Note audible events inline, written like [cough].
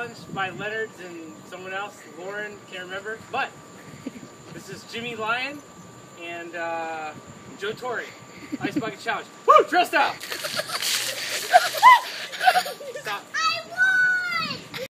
Challenge by Leonard's and someone else, Lauren, can't remember. But [laughs] this is Jimmy Lyon and uh, Joe Torre. Ice Bucket Challenge. Woo! Dressed out.